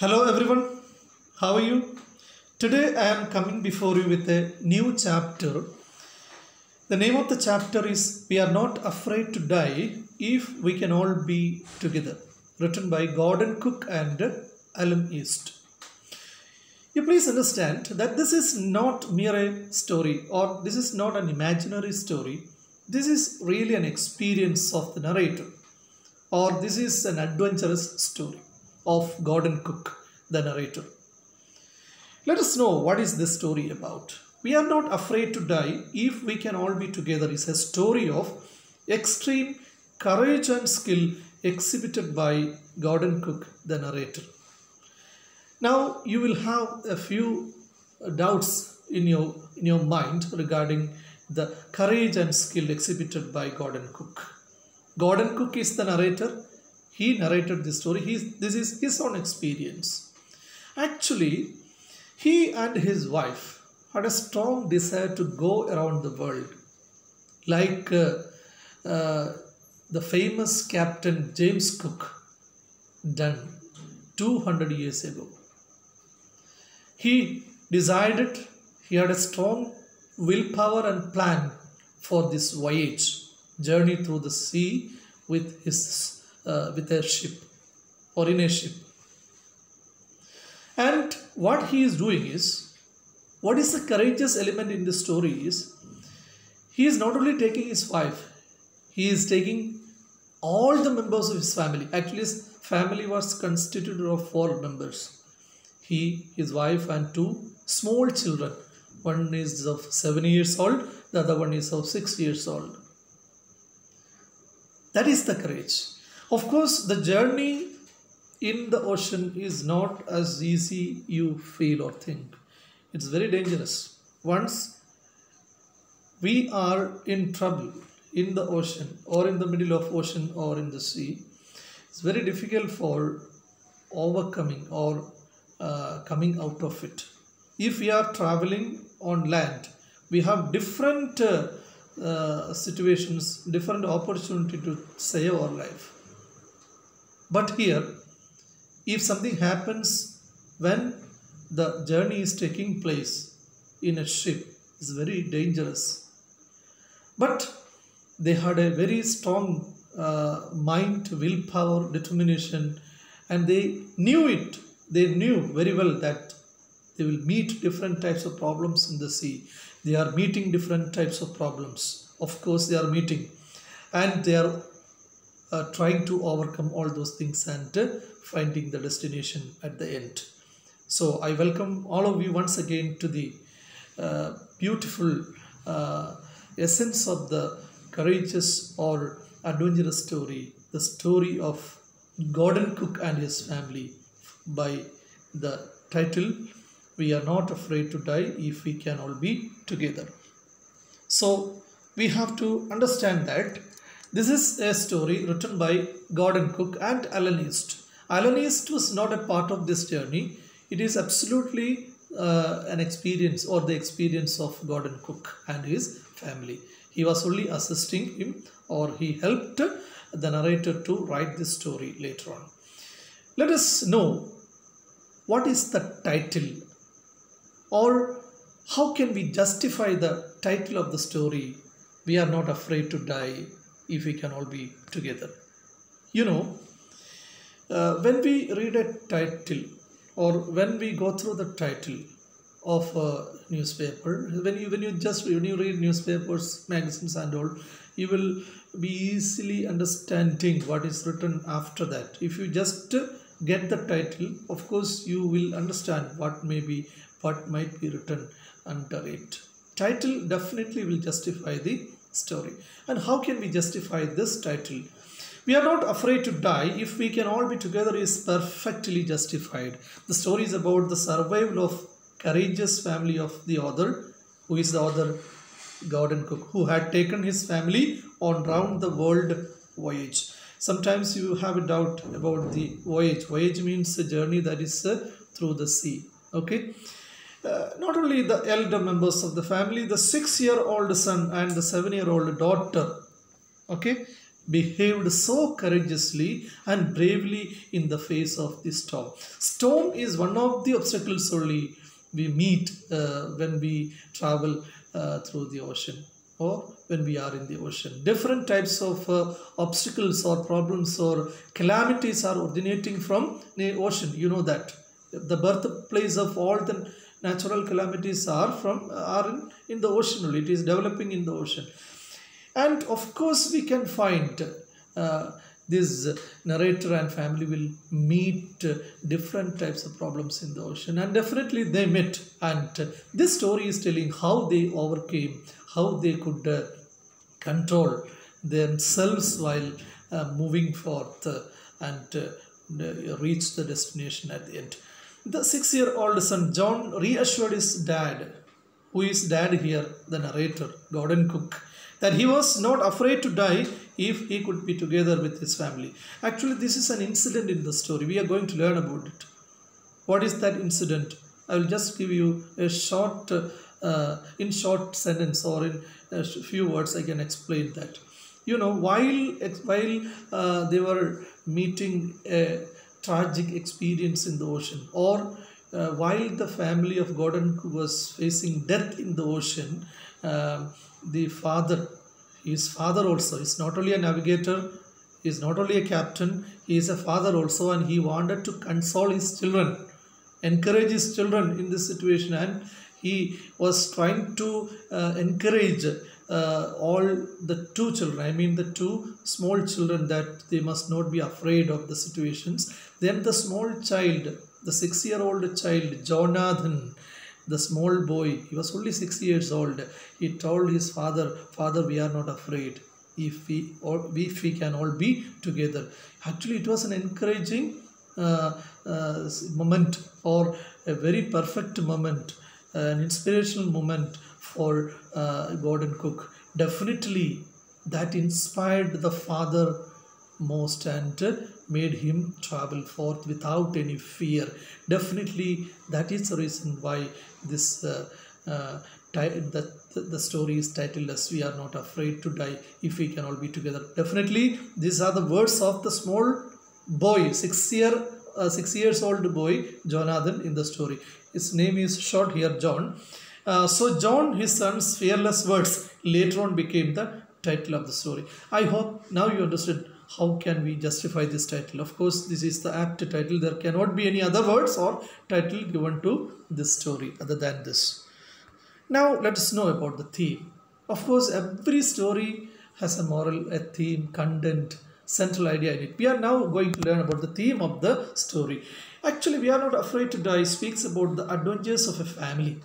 Hello everyone, how are you? Today I am coming before you with a new chapter. The name of the chapter is We Are Not Afraid to Die If We Can All Be Together, written by Gordon Cook and Alan East. You please understand that this is not mere a story or this is not an imaginary story. This is really an experience of the narrator or this is an adventurous story of Gordon Cook, the narrator. Let us know what is this story about. We are not afraid to die if we can all be together is a story of extreme courage and skill exhibited by Gordon Cook, the narrator. Now you will have a few doubts in your in your mind regarding the courage and skill exhibited by Gordon Cook. Gordon Cook is the narrator. He narrated this story. He's, this is his own experience. Actually, he and his wife had a strong desire to go around the world, like uh, uh, the famous Captain James Cook done 200 years ago. He decided he had a strong willpower and plan for this voyage, journey through the sea with his uh, with a ship or in a ship. And what he is doing is, what is the courageous element in the story is, he is not only taking his wife, he is taking all the members of his family. Actually, his family was constituted of four members. He, his wife, and two small children. One is of seven years old, the other one is of six years old. That is the courage. Of course, the journey in the ocean is not as easy you feel or think. It's very dangerous. Once we are in trouble in the ocean or in the middle of ocean or in the sea, it's very difficult for overcoming or uh, coming out of it. If we are traveling on land, we have different uh, uh, situations, different opportunity to save our life. But here, if something happens when the journey is taking place in a ship, it's very dangerous. But they had a very strong uh, mind, willpower, determination, and they knew it. They knew very well that they will meet different types of problems in the sea. They are meeting different types of problems. Of course, they are meeting, and they are uh, trying to overcome all those things and uh, finding the destination at the end. So I welcome all of you once again to the uh, beautiful uh, essence of the courageous or adventurous story, the story of Gordon Cook and his family by the title We Are Not Afraid to Die If We Can All Be Together. So we have to understand that this is a story written by Gordon Cook and Alan East. Alan East was not a part of this journey. It is absolutely uh, an experience or the experience of Gordon Cook and his family. He was only assisting him or he helped the narrator to write this story later on. Let us know what is the title or how can we justify the title of the story we are not afraid to die if we can all be together. You know, uh, when we read a title or when we go through the title of a newspaper, when you when you just when you read newspapers, magazines, and all, you will be easily understanding what is written after that. If you just get the title, of course, you will understand what may be what might be written under it. Title definitely will justify the story. And how can we justify this title? We are not afraid to die if we can all be together is perfectly justified. The story is about the survival of courageous family of the author, who is the author Gordon Cook, who had taken his family on round the world voyage. Sometimes you have a doubt about the voyage. Voyage means a journey that is uh, through the sea. Okay. Uh, not only the elder members of the family, the six year old son and the seven year old daughter, okay, behaved so courageously and bravely in the face of the storm. Storm is one of the obstacles only we meet uh, when we travel uh, through the ocean or when we are in the ocean. Different types of uh, obstacles or problems or calamities are originating from the ocean. You know that the birthplace of all the natural calamities are from are in, in the ocean only. It is developing in the ocean. And of course we can find uh, this narrator and family will meet different types of problems in the ocean. And definitely they met. And this story is telling how they overcame how they could uh, control themselves while uh, moving forth uh, and uh, reach the destination at the end the six year old son john reassured his dad who is dad here the narrator gordon cook that he was not afraid to die if he could be together with his family. Actually, this is an incident in the story. We are going to learn about it. What is that incident? I will just give you a short, uh, in short sentence or in a few words, I can explain that. You know, while while uh, they were meeting a tragic experience in the ocean, or uh, while the family of Gordon was facing death in the ocean, um, the father, his father also is not only a navigator, he is not only a captain, he is a father also and he wanted to console his children, encourage his children in this situation. And he was trying to uh, encourage uh, all the two children, I mean the two small children that they must not be afraid of the situations. Then the small child, the six year old child, Jonathan, the small boy, he was only six years old, he told his father, Father, we are not afraid if we, or if we can all be together. Actually, it was an encouraging uh, uh, moment or a very perfect moment, an inspirational moment for uh, Gordon Cook. Definitely, that inspired the father most and made him travel forth without any fear. Definitely, that is the reason why this uh, uh, the, the story is titled as we are not afraid to die if we can all be together definitely these are the words of the small boy six year uh, six years old boy jonathan in the story his name is short here john uh, so john his son's fearless words later on became the title of the story. I hope now you understood how can we justify this title. Of course this is the apt title. There cannot be any other words or title given to this story other than this. Now let us know about the theme. Of course every story has a moral a theme content central idea in it. We are now going to learn about the theme of the story. Actually we are not afraid to die. Speaks about the adventures of a family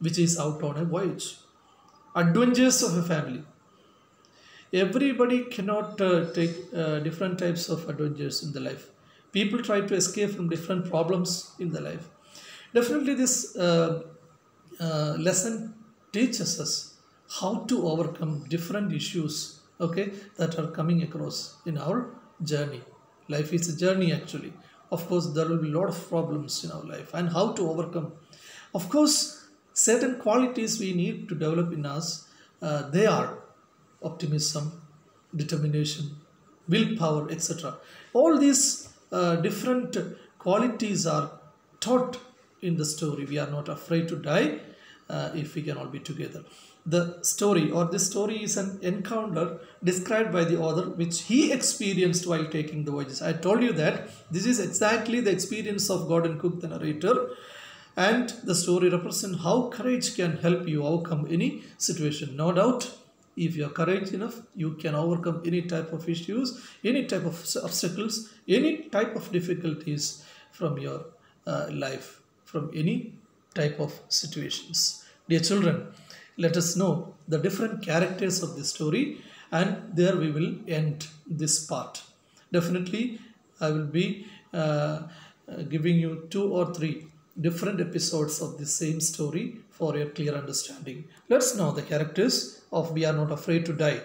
which is out on a voyage. Adventures of a family. Everybody cannot uh, take uh, different types of adventures in the life. People try to escape from different problems in the life. Definitely this uh, uh, lesson teaches us how to overcome different issues okay that are coming across in our journey. Life is a journey actually. Of course there will be a lot of problems in our life and how to overcome. Of course certain qualities we need to develop in us uh, they are optimism, determination, willpower, etc. All these uh, different qualities are taught in the story. We are not afraid to die uh, if we can all be together. The story or this story is an encounter described by the author which he experienced while taking the voyages. I told you that this is exactly the experience of Gordon Cook, the narrator and the story represents how courage can help you overcome any situation. No doubt if you are courage enough you can overcome any type of issues any type of obstacles any type of difficulties from your uh, life from any type of situations dear children let us know the different characters of the story and there we will end this part definitely i will be uh, giving you two or three different episodes of the same story for your clear understanding let's know the characters of We Are Not Afraid to Die.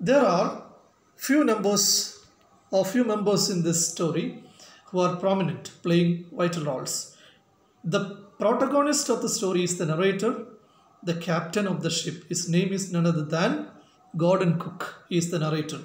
There are few numbers or few members in this story who are prominent, playing vital roles. The protagonist of the story is the narrator, the captain of the ship. His name is none other than Gordon Cook He is the narrator.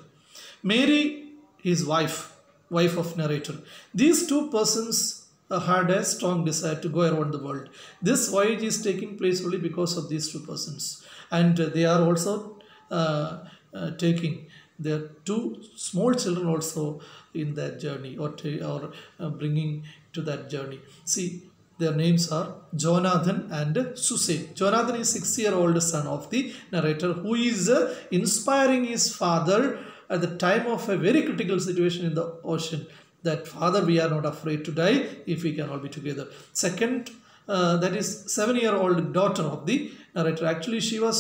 Mary, his wife, wife of narrator. These two persons had a strong desire to go around the world. This voyage is taking place only because of these two persons, and they are also uh, uh, taking their two small children also in that journey or ta- or uh, bringing to that journey. See, their names are Jonathan and Susan. Jonathan is six-year-old son of the narrator who is uh, inspiring his father at the time of a very critical situation in the ocean. That father, we are not afraid to die if we can all be together. Second, uh, that is seven-year-old daughter of the narrator. Actually, she was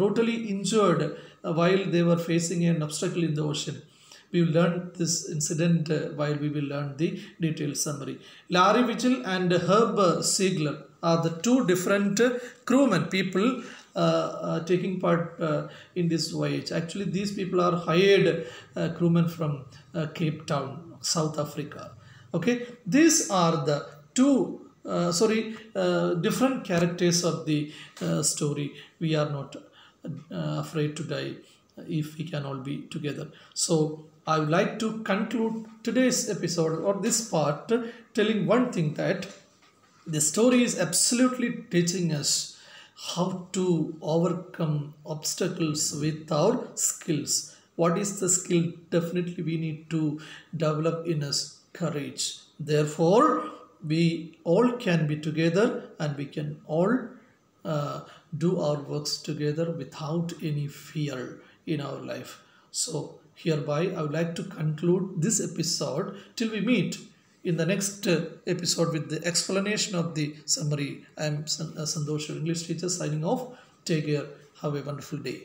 brutally injured uh, while they were facing an obstacle in the ocean. We will learn this incident uh, while we will learn the detailed summary. Larry Vigil and Herb Seigler are the two different uh, crewmen, people uh, uh, taking part uh, in this voyage. Actually, these people are hired crewmen from Cape Town, South Africa. Okay, these are the two uh, sorry uh, different characters of the uh, story. We are not uh, afraid to die if we can all be together. So I would like to conclude today's episode or this part telling one thing that the story is absolutely teaching us how to overcome obstacles with our skills. What is the skill? Definitely, we need to develop in us courage. Therefore, we all can be together and we can all uh, do our works together without any fear in our life. So, hereby, I would like to conclude this episode till we meet in the next uh, episode with the explanation of the summary. I am uh, Sandosh, English teacher, signing off. Take care. Have a wonderful day.